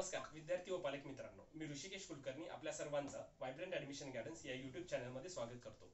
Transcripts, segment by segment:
नमस्कार विद्यार्थी व पालक मित्रांनो. मी ऋषिकेश कुलकर्णी आपल्या सर्वांचं व्हायब्रंट ऍडमिशन गायडन्स या युट्यूब चॅनलमध्ये स्वागत करतो.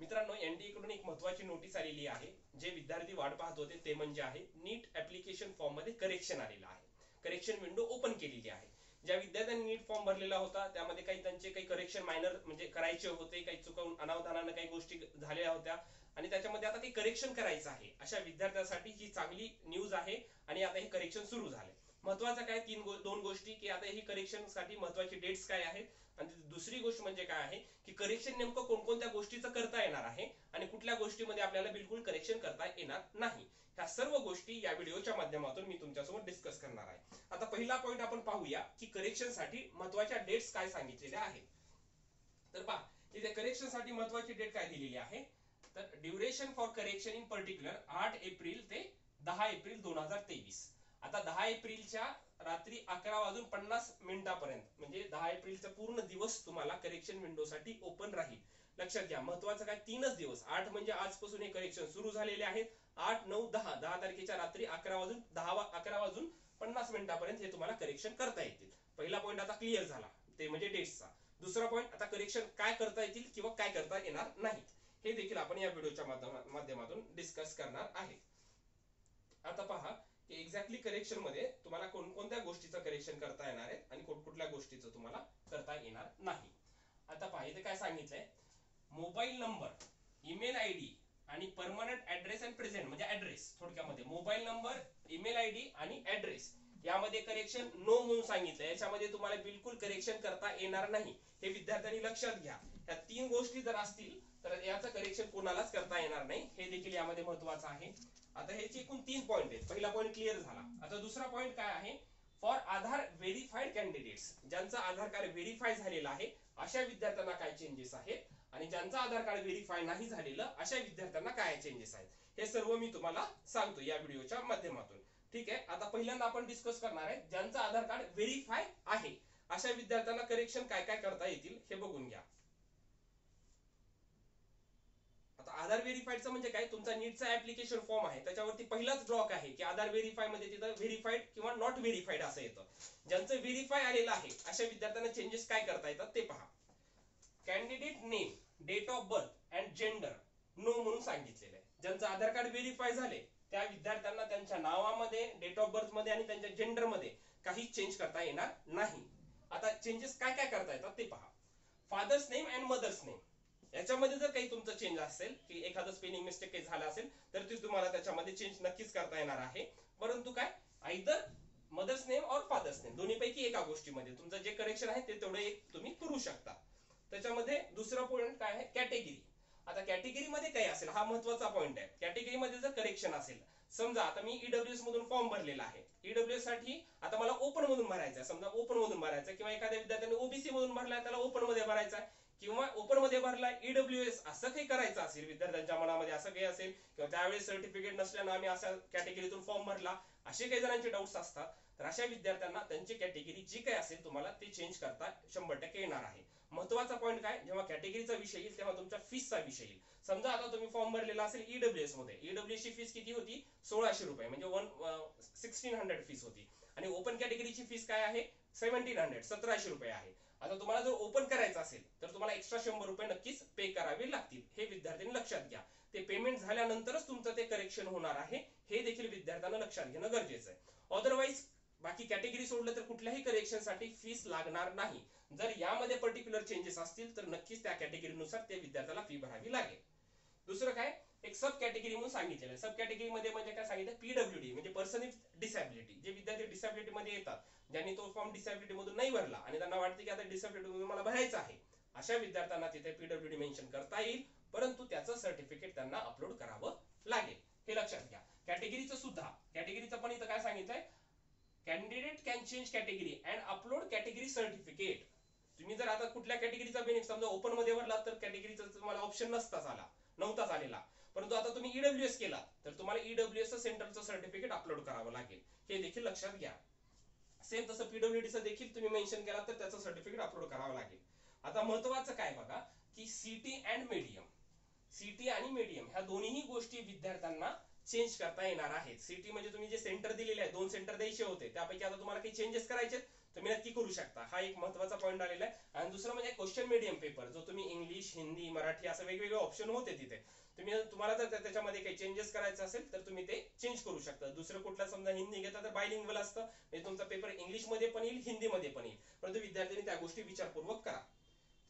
मित्रांनो एनडीए कडून एक महत्वाची नोटीस आलेली आहे. जे विद्यार्थी वाट पाहत होते ते म्हणजे आहे नीट ऍप्लिकेशन फॉर्ममध्ये करेक्शन आलेलं आहे. करेक्शन विंडो ओपन केलेली आहे. ज्या विद्यार्थ्यांनी नीट फॉर्म भरलेला होता त्यामध्ये काही त्यांचे काही करेक्शन मायनर म्हणजे करायचे होते काही चुकवून अनावधानानं काही गोष्टी झालेल्या होत्या. आणि त्याच्यामध्ये आता काही करेक्शन करायचं आहे. अशा विद्यार्थ्यांसाठी ही चांगली न्यूज आहे आणि आता हे करेक्शन सुरू झाले महत्वाचं काय? तीन गो, दोन गोष्टी की आता ही करेक्शनसाठी महत्वाची डेट्स काय आहेत? आणि दुसरी गोष्ट म्हणजे काय आहे? की करेक्शन नेमकं कोणकोणत्या गोष्टीचं करता येणार आहे? आणि कुठल्या गोष्टीमध्ये आपल्याला बिलकुल करेक्शन करता येणार नाही? ह्या सर्व गोष्टी या व्हिडिओच्या माध्यमातून मी तुमच्यासोबत डिस्कस करणार आहे. आता पहिला पॉईंट आपण पाहूया की करेक्शनसाठी महत्त्वाच्या डेट्स काय सांगितलेल्या आहेत. तर पहा इथे करेक्शनसाठी महत्वाची डेट काय दिलेली आहे? तर duration for correction in particular आठ एप्रिल ते दहा एप्रिल दोन हजार तेवीस. आता दहा एप्रिलच्या रात्री अकरा वाजून पन्नास मिनिटापर्यंत म्हणजे दहा एप्रिलचा पूर्ण दिवस तुम्हाला करेक्शन विंडो साठी ओपन राहील. लक्षात घ्या महत्वाचं काय? तीनच दिवस. आठ म्हणजे आजपासून हे करेक्शन सुरू झालेले आहेत. आठ नऊ दहा दहा तारखेच्या रात्री अकरा वाजून दहा वा- अकरा वाजून पन्नास मिनिटापर्यंत हे तुम्हाला करेक्शन करता येतील. पहिला पॉईंट आता क्लिअर झाला ते म्हणजे डेट्सचा दुसरा पॉईंट आता करेक्शन काय करता येतील किंवा काय करता येणार नाहीत. हे देखील आपण या व्हिडिओच्या माध्यमातून डिस्कस करणार आहे. आता पहा की एक्झॅक्टली करेक्शनमध्ये तुम्हाला कोणकोणत्या गोष्टीचं करेक्शन करता येणार आहे आणि कुठल्या गोष्टीचं तुम्हाला करता येणार नाही. आता पाहिजे काय सांगितलंय? Mobile number email I D आणि परमनंट ऍड्रेस अँड प्रेझेंट म्हणजे ऍड्रेस थोडक्यामध्ये. Mobile number email I D आणि ऍड्रेस यामध्ये करेक्शन नो म्हणून सांगितलं याच्यामध्ये तुम्हाला बिलकुल करेक्शन करता येणार नाही. हे विद्यार्थ्यांनी लक्षात घ्या. या तीन गोष्टी जर असतील तर याचं करेक्शन कोणालाच करता येणार नाही. हे देखील यामध्ये महत्वाचं आहे. आता ह्याचे एकूण तीन पॉईंट आहेत. पहिला पॉईंट क्लिअर झाला. आता दुसरा पॉईंट काय आहे? फॉर आधार व्हेरीफाईड कॅन्डिडेट्स ज्यांचं आधार कार्ड व्हेरीफाय झालेला आहे अशा विद्यार्थ्यांना काय चेंजेस आहेत? आणि ज्यांचं आधार कार्ड व्हेरीफाय नाही झालेलं अशा विद्यार्थ्यांना काय चेंजेस आहेत? हे सर्व मी तुम्हाला सांगतो या व्हिडिओच्या माध्यमातून. ठीक आहे? आता पहिल्यांदा आपण डिस्कस करणार आहे ज्यांचं आधार कार्ड व्हेरीफाय आहे अशा विद्यार्थ्यांना करेक्शन काय काय करता येतील हे बघून घ्या आता आधार व्हेरीफाईडचं म्हणजे काय? तुमचा नीटचा ऍप्लिकेशन फॉर्म आहे. त्याच्यावरती पहिलाच ब्लॉक आहे की आधार व्हेरीफायमध्ये तिथं व्हेरीफाईड किंवा नॉट व्हेरीफाईड असं येतं. ज्यांचं व्हेरीफाय आलेलं आहे अशा विद्यार्थ्यांना चेंजेस काय करता येतात ते पहा. Candidate name date of birth and gender no म्हणून सांगितलेलं आहे. ज्यांचं आधार कार्ड व्हेरीफाय झाले त्या विद्यार्थ्यांना त्यांच्या नावामध्ये डेट ऑफ बर्थमध्ये आणि त्यांच्या जेंडरमध्ये काही चेंज करता येणार नाही. आता चेंजेस काय काय करता येतात ते पहा. Father's name and mother's name याच्यामध्ये जर काही तुमचं चेंज असेल की एखादं स्पेलिंग मिस्टेक काही झालं असेल तर ते तुम्हाला त्याच्यामध्ये चेंज नक्कीच करता येणार आहे. परंतु काय? आयदर मदर्स नेम और फादर्स नेम दोन्हीपैकी एका गोष्टीमध्ये. तुमचं जे करेक्शन आहे ते तेवढं एक तुम्ही करू शकता. त्याच्यामध्ये दुसरा पॉईंट काय आहे? कॅटेगरी आता कॅटेगरी मध्ये काय असेल हा महत्त्वाचा पॉईंट आहे. कॅटेगरी मध्ये जर करेक्शन असेल समजा आता मी ईडब्ल्यूएस मधून फॉर्म भरलेला आहे. ईडब्ल्यूएससाठी आता मला ओपन मधून भरायचा आहे. समजा ओपन मधून भरायचा आहे किंवा एखाद्या विद्यार्थ्याने ओबीसी मधून भरलाय त्याला ओपनमध्ये भरायचा आहे किंवा ओपनमध्ये भरलाय ईडब्ल्यूएस असं काही करायचं असेल विद्यार्थ्यांच्या मनामध्ये असं काही असेल किंवा त्यावेळेस सर्टिफिकेट नसल्यानं आम्ही अशा कॅटेगरीतून फॉर्म भरला असे काही जणांचे डाऊट्स असतात. तर अशा विद्यार्थ्यांना त्यांची कॅटेगरी जी काही असेल तुम्हाला ते चेंज करता शंभर टक्के येणार आहे. महत्त्वाचा पॉईंट काय? जेव्हा कॅटेगरीचा विषय येईल तेव्हा तुमच्या फीसचा विषय येईल. समजा आता तुम्ही फॉर्म भरलेला असेल ईडब्ल्यूएसमध्ये ईडब्ल्यूएस ची फीस किती होती? सोळाशे रुपये म्हणजे वन सिक्स्टीन हंड्रेड फीस होती. आणि ओपन कॅटेगरीची फीस काय आहे? सेव्हन्टीन हंड्रेड सतराशे रुपये आहे. आता तुम्हाला जर ओपन करायचं असेल तर तुम्हाला एक्स्ट्रा शंभर रुपये नक्कीच पे करावे लागतील. हे विद्यार्थ्यांनी लक्षात घ्या. ते पेमेंट झाल्यानंतरच तुमचं ते करेक्शन होणार आहे. हे देखील विद्यार्थ्यांना लक्षात घेणं गरजेचं आहे. अदरवाईज बाकी कॅटेगरी सोडलं तर कुठल्याही करेक्शनसाठी फीस लागणार नाही. जर यामध्ये पर्टिक्युलर चेंजेस असतील तर नक्कीच त्या कॅटेगरीनुसार त्या विद्यार्थ्याला फी भरावी लागेल. दुसरं काय? एक सब कॅटेगरी म्हणून सांगितलेलं सब कॅटेगरीमध्ये म्हणजे काय सांगितलं? पीडब्ल्यूडी म्हणजे पर्सन विथ डिसॅबिलिटी जे विद्यार्थी डिसॅबिलिटी मध्ये येतात ज्यांनी तो फॉर्म डिसॅबिलिटी मधून नाही भरला आणि त्यांना वाटते की आता डिसॅबिलिटी मधून मला भरायचं आहे अशा विद्यार्थ्यांना तिथे पीडब्ल्यूडी मेन्शन करता येईल परंतु त्याचं सर्टिफिकेट त्यांना अपलोड करावं लागेल. हे लक्षात घ्या. कॅटेगरीचं सुद्धा कॅटेगरीचं पण इथं काय सांगितलंय? Candidate can change category and upload category certificate तुम्ही जर आता कुठल्या कॅटेगरीचा बेनिफिट समजा ओपनमध्ये भरला तर कॅटेगरीचा तुम्हाला ऑप्शन नसताच आला नव्हताच आलेला. परंतु आता तुम्ही ईडब्ल्यूएस केला तर तुम्हाला ईडब्ल्यूएस सेंटरचं सर्टिफिकेट अपलोड करावं लागेल. हे देखील लक्षात घ्या. सेम तसं पीडब्ल्यूडीचं देखील तुम्ही मेन्शन केला तर त्याचं सर्टिफिकेट अपलोड करावं लागेल. आता महत्वाचं काय बघा की सीटी अँड मीडियम सीटी आणि मीडियम ह्या दोन्ही गोष्टी विद्यार्थ्यांना चेंज करता येणार आहेत. सिटी म्हणजे तुम्ही जे सेंटर दिलेले आहे दोन सेंटर द्यायचे होते त्यापैकी आता तुम्हाला काही चेंजेस करायचे तुम्ही नक्की करू शकता. हा एक महत्त्वाचा पॉईंट आलेला आहे. आणि दुसरं म्हणजे क्वेश्चन मीडियम पेपर जो तुम्ही इंग्लिश हिंदी मराठी असं वेगवेगळे ऑप्शन होते तिथे. तुम्ही तुम्हाला जर त्याच्यामध्ये काही चेंजेस करायचं असेल तर तुम्ही ते चेंज करू शकता. दुसरं कुठला समजा हिंदी घेता तर बायलिंगवल असतं. म्हणजे तुमचा पेपर इंग्लिशमध्ये पण येईल हिंदीमध्ये पण येईल. परंतु विद्यार्थ्यांनी त्या गोष्टी विचारपूर्वक करा.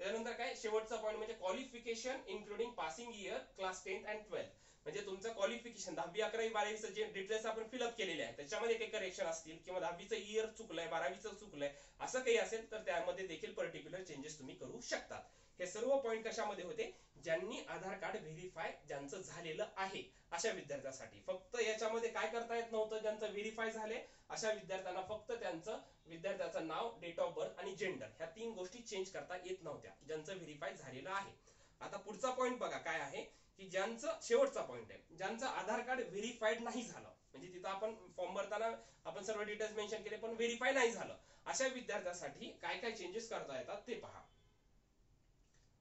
त्यानंतर काय? शेवटचा पॉईंट म्हणजे qualification including passing year class tenth and twelfth म्हणजे तुमचं क्वालिफिकेशन दहावी अकरावी बारावीचं जे डिटेल्स आपण फिलअप केलेले आहे त्याच्यामध्ये काही करेक्शन असतील किंवा दहावीचं इयर चुकलंय बारावीचं चुकलंय असं काही असेल तर त्यामध्ये देखील पर्टिक्युलर चेंजेस तुम्ही करू शकतात. हे सर्व पॉईंट कशामध्ये होते? ज्यांनी आधार कार्ड व्हेरीफाय ज्यांचं झालेलं आहे अशा विद्यार्थ्यांसाठी. फक्त याच्यामध्ये काय करता येत नव्हतं ज्यांचं व्हेरीफाय झाले अशा विद्यार्थ्यांना फक्त त्यांचं विद्यार्थ्याचं नाव डेट ऑफ बर्थ आणि जेंडर ह्या तीन गोष्टी चेंज करता येत नव्हत्या ज्यांचं व्हेरीफाय झालेलं आहे. आता पुढचा पॉईंट बघा काय आहे? की ज्यांचं शेवटचा पॉईंट आहे. ज्यांचं आधार कार्ड व्हेरीफाईड नाही झालं. म्हणजे तिथं आपण फॉर्म भरताना आपण सर्व डिटेल्स मेन्शन केले पण व्हेरीफाय नाही झालं. अशा विद्यार्थ्यांसाठी काय काय चेंजेस करता येतात ते पहा.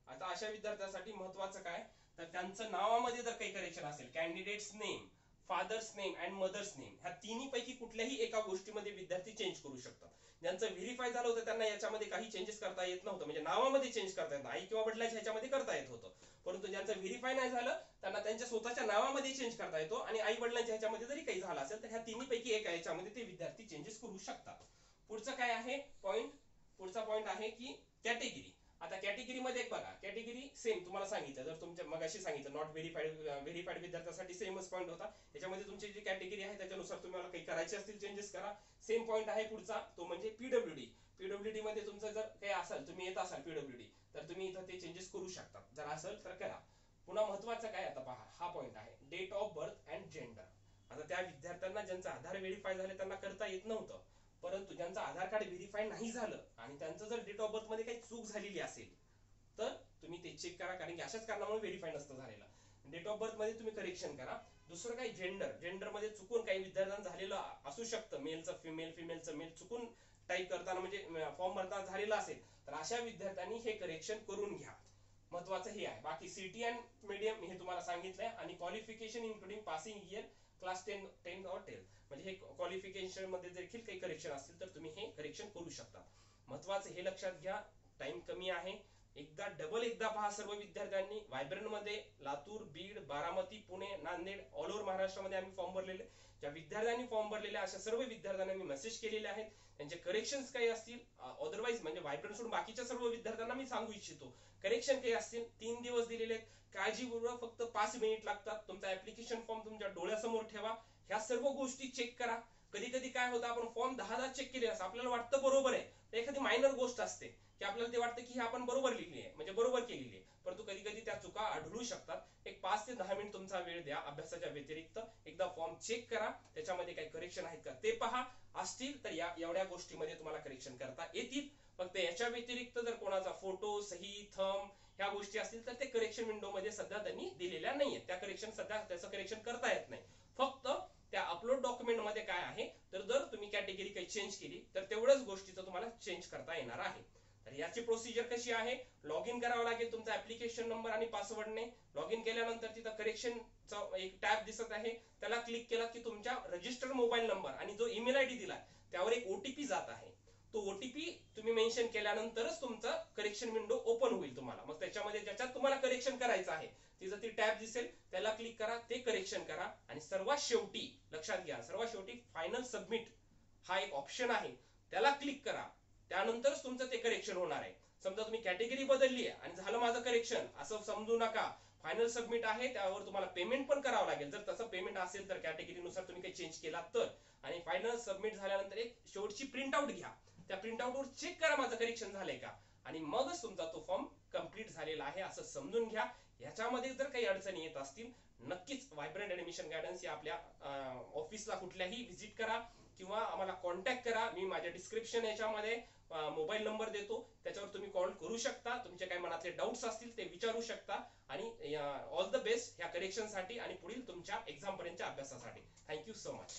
आता अशा विद्यार्थ्यांसाठी महत्वाचं काय? तर त्यांचं नावामध्ये जर काही करेक्शन असेल candidate's name father's name and mother's name ह्या तिन्ही पैकी कुठल्याही एका गोष्टीमध्ये विद्यार्थी चेंज करू शकतात. ज्यांचं व्हेरीफाय झालं होतं त्यांना याच्यामध्ये काही चेंजेस करता येत नव्हतं. म्हणजे नावामध्ये चेंज करता येत नाही आई किंवा वडिलांच्या ह्याच्यामध्ये करता येत होतं. परंतु ज्यांचं व्हेरीफाय नाही झालं त्यांना त्यांच्या स्वतःच्या नावामध्ये चेंज करता येतो आणि आई वडिलांच्या ह्याच्यामध्ये जरी काही झालं असेल तर ह्या तिन्ही पैकी एका याच्यामध्ये ते विद्यार्थी चेंजेस करू शकतात. पुढचं काय आहे? पॉईंट पुढचा पॉईंट आहे की कॅटेगरी आता कॅटेगरी मध्ये एक बघा कॅटेगरी सेम तुम्हाला सांगितलं. जर तुमच्या मगाशी सांगितलं नॉट व्हेरीफाईड व्हेरीफाईड विद्यार्थ्यासाठी सेमच पॉईंट होता. त्याच्यामध्ये तुमची जी कॅटेगरी आहे त्याच्यानुसार तुम्हाला काही करायचे असतील चेंजेस करा. सेम पॉईंट आहे पुढचा तो म्हणजे पीडब्ल्यूडी पीडब्ल्यूडी मध्ये तुमचं जर काही असेल तुम्ही येत असाल पीडब्ल्यूडी तर तुम्ही इथं ते चेंजेस करू शकता. जर असेल तर करा. पुन्हा महत्वाचं काय आता पहा हा पॉईंट आहे. Date of birth and gender आता त्या विद्यार्थ्यांना ज्यांचं आधार व्हेरीफाय झाले त्यांना करता येत नव्हतं. परंतु ज्यांचं आधार कार्ड व्हेरीफाय नाही झालं आणि त्यांचं जर डेट ऑफ बर्थमध्ये काही चूक झालेली असेल तर तुम्ही ते चेक करा कारण की अशाच कारणामुळे व्हेरीफाय नसतं झालेलं. डेट ऑफ बर्थमध्ये तुम्ही करेक्शन करा. दुसरं काही जेंडर जेंडरमध्ये चुकून काही विद्यार्थ्यांना झालेलं असू शकतं. मेलचं फिमेल फिमेलचं मेल चुकून टाईप करताना म्हणजे फॉर्म भरताना झालेलं असेल तर अशा विद्यार्थ्यांनी हे करेक्शन करून घ्या. महत्वाचं हे आहे. बाकी सिटी अँड मीडियम हे तुम्हाला सांगितलंय आणि qualification including passing year class ten ten और टेन. म्हणजे हे क्वालिफिकेशनमध्ये देखील काही करेक्शन असतील तर तुम्ही हे करेक्शन करू शकता. महत्वाचं हे लक्षात घ्या टाइम कमी आहे. एकदा डबल एकदा पहा सर्व विद्यार्थ्यांनी. व्हायब्रंटमध्ये लातूर बीड बारामती पुणे नांदेड ऑल ओव्हर महाराष्ट्रामध्ये आम्ही फॉर्म भरलेले. ज्या विद्यार्थ्यांनी फॉर्म भरलेले अशा सर्व विद्यार्थ्यांना मी मेसेज केलेले आहेत. त्यांचे करेक्शन काही असतील अदरवाईज म्हणजे व्हायब्रंट सोडून बाकीच्या सर्व विद्यार्थ्यांना मी सांगू इच्छितो. करेक्शन काही असतील तीन दिवस दिलेले आहेत. काळजीपूर्वक फक्त पाच मिनिट लागतात. तुमचा ऍप्लिकेशन फॉर्म तुमच्या डोळ्यासमोर ठेवा. ह्या सर्व गोष्टी चेक करा. कधी कधी काय होतं आपण फॉर्म दहा दहा चेक केले असं आपल्याला वाटतं बरोबर आहे. एखादी मायनर गोष्ट असते. की आपल्याला ते वाटतं की हे आपण बरोबर लिहिली आहे म्हणजे बरोबर केलेली आहे. परंतु कधी कधी त्या चुका आढळू शकतात. एक पाच ते दहा मिनिट तुमचा वेळ द्या अभ्यासाच्या व्यतिरिक्त एकदा फॉर्म चेक करा. त्याच्यामध्ये काही करेक्शन आहेत का ते पहा. असतील तर या एवढ्या गोष्टीमध्ये तुम्हाला करेक्शन करता येतील. फक्त याच्या व्यतिरिक्त जर कोणाचा फोटो सही थम ह्या गोष्टी असतील तर ते करेक्शन विंडो मध्ये सध्या त्यांनी दिलेल्या नाहीये त्या करेक्शन सध्या त्याचं करेक्शन करता येत नाही. फक्त त्या अपलोड डॉक्युमेंटमध्ये काय आहे? तर जर तुम्ही कॅटेगरी काही चेंज केली तर तेवढ्याच गोष्टीचं तुम्हाला चेंज करता येणार आहे. तर याची प्रोसिजर कशी आहे? लॉग इन करावं लागेल तुमचा ऍप्लिकेशन नंबर आणि पासवर्डने लॉग इन केल्यानंतर तिथं करेक्शनचा एक टॅब दिसत आहे. त्याला क्लिक केला की तुमच्या रजिस्टर्ड मोबाईल नंबर आणि जो ईमेल आयडी दिला त्यावर एक ओटीपी जात आहे. तो ओटीपी तुम्ही मेन्शन केल्यानंतरच तुमचं करेक्शन विंडो ओपन होईल तुम्हाला. मग त्याच्यामध्ये ज्याच्यात तुम्हाला करेक्शन करायचं आहे तिथं ती टॅब दिसेल. त्याला क्लिक करा ते करेक्शन करा आणि सर्वात शेवटी लक्षात घ्या सर्वात शेवटी फायनल सबमिट हा एक ऑप्शन आहे. त्याला क्लिक करा. त्यानंतरच तुमचं ते करेक्शन होणार आहे. समजा तुम्ही कॅटेगरी बदलली आहे आणि झालं माझं करेक्शन असं समजू नका. फायनल सबमिट आहे त्यावर तुम्हाला पेमेंट पण करावं लागेल. जर तसं पेमेंट असेल तर कॅटेगरीनुसार तुम्ही काही चेंज केला तर. आणि फायनल सबमिट झाल्यानंतर एक शेवटची प्रिंट आउट घ्या. त्या प्रिंट आउटवर चेक करा माझं करेक्शन झालंय का. आणि मगच तुमचा तो फॉर्म कंप्लीट झालेला आहे असं समजून घ्या. ह्याच्यामध्ये जर काही अडचणी येत असतील नक्कीच व्हायब्रंट ऍडमिशन गायडन्स या आपल्या ऑफिसला कुठल्याही व्हिजिट करा. किंवा आम्हाला कॉन्टॅक्ट करा. मी माझ्या डिस्क्रिप्शन याच्यामध्ये मोबाईल नंबर देतो. त्याच्यावर तुम्ही कॉल करू शकता. तुमचे काही मनातले डाऊट्स असतील ते विचारू शकता. आणि ऑल द बेस्ट ह्या करेक्शनसाठी आणि पुढील तुमच्या एक्झामपर्यंतच्या अभ्यासासाठी. Thank you so much